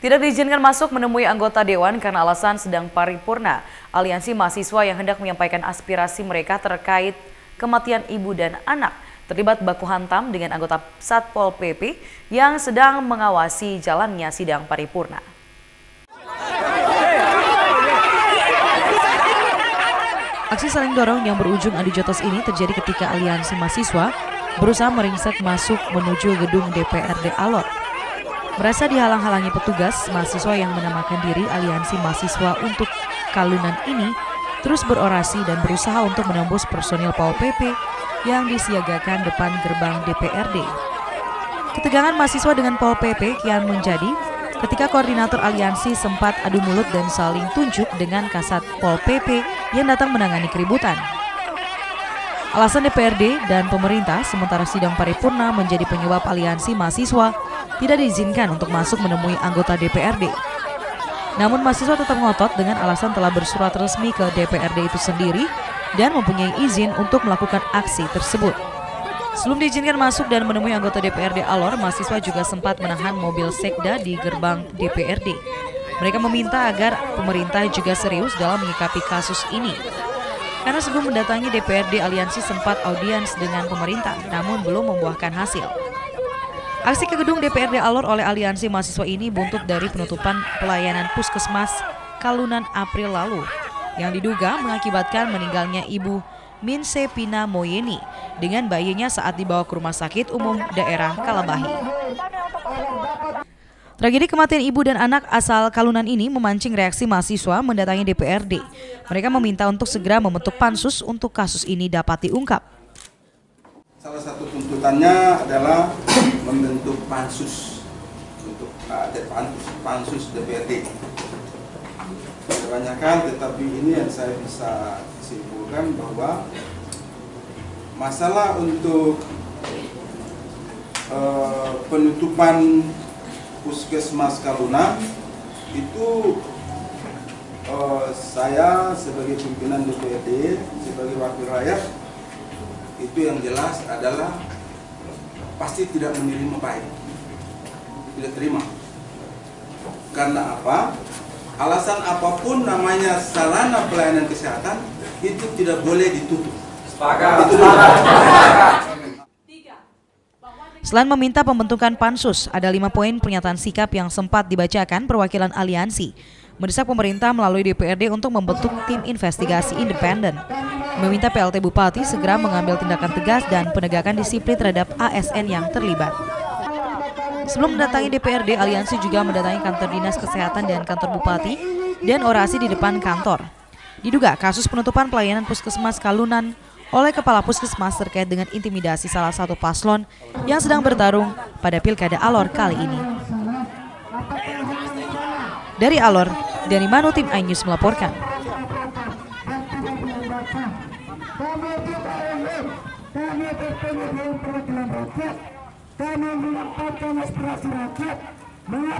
Tidak diizinkan masuk menemui anggota dewan karena alasan sedang paripurna. Aliansi mahasiswa yang hendak menyampaikan aspirasi mereka terkait kematian ibu dan anak terlibat baku hantam dengan anggota Satpol PP yang sedang mengawasi jalannya sidang paripurna. Aksi saling dorong yang berujung adu jotos ini terjadi ketika aliansi mahasiswa berusaha meringsek masuk menuju gedung DPRD Alor. Merasa dihalang-halangi petugas, mahasiswa yang menamakan diri Aliansi Mahasiswa untuk Kalunan ini terus berorasi dan berusaha untuk menembus personil Pol PP yang disiagakan depan gerbang DPRD. Ketegangan mahasiswa dengan Pol PP kian menjadi ketika koordinator aliansi sempat adu mulut dan saling tunjuk dengan kasat Pol PP yang datang menangani keributan. Alasan DPRD dan pemerintah sementara sidang paripurna menjadi penyebab aliansi mahasiswa tidak diizinkan untuk masuk menemui anggota DPRD. Namun mahasiswa tetap ngotot dengan alasan telah bersurat resmi ke DPRD itu sendiri dan mempunyai izin untuk melakukan aksi tersebut. Sebelum diizinkan masuk dan menemui anggota DPRD Alor, mahasiswa juga sempat menahan mobil sekda di gerbang DPRD. Mereka meminta agar pemerintah juga serius dalam menyikapi kasus ini. Karena sebelum mendatangi DPRD, aliansi sempat audiens dengan pemerintah, namun belum membuahkan hasil. Aksi ke gedung DPRD Alor oleh aliansi mahasiswa ini buntut dari penutupan pelayanan puskesmas Kalunan April lalu yang diduga mengakibatkan meninggalnya ibu Minse Pina Moyeni dengan bayinya saat dibawa ke rumah sakit umum daerah Kalabahi. Tragedi kematian ibu dan anak asal Kalunan ini memancing reaksi mahasiswa mendatangi DPRD. Mereka meminta untuk segera membentuk pansus untuk kasus ini dapat diungkap. Salah satu tuntutannya adalah membentuk pansus untuk uh, pansus, pansus DPRD. Kebanyakan, tetapi ini yang saya bisa simpulkan bahwa masalah untuk uh, penutupan puskesmas Kaluna itu uh, saya sebagai pimpinan DPRD, sebagai wakil rakyat itu yang jelas adalah pasti tidak menerima baik tidak terima. Karena apa? Alasan apa pun namanya sarana pelayanan kesehatan itu tidak boleh ditutup. Sepakat. Itu Selain meminta pembentukan pansus, ada lima poin pernyataan sikap yang sempat dibacakan perwakilan aliansi. Mendesak pemerintah melalui DPRD untuk membentuk tim investigasi independen meminta PLT Bupati segera mengambil tindakan tegas dan penegakan disiplin terhadap ASN yang terlibat. Sebelum mendatangi DPRD, Aliansi juga mendatangi kantor Dinas Kesehatan dan kantor Bupati dan orasi di depan kantor. Diduga kasus penutupan pelayanan puskesmas Kalunan oleh Kepala Puskesmas terkait dengan intimidasi salah satu paslon yang sedang bertarung pada Pilkada Alor kali ini. Dari Alor, Dani Manu Tim iNews melaporkan. Kami